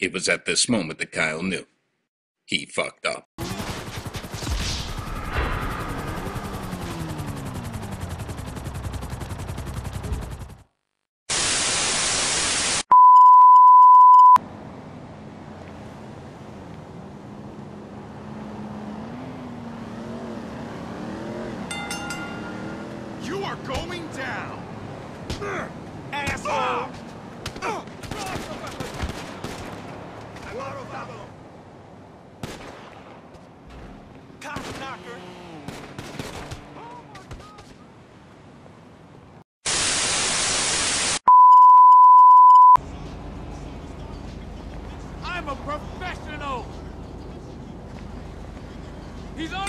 It was at this moment that Kyle knew. He fucked up. You are going down! Asshole! I'm a professional! He's over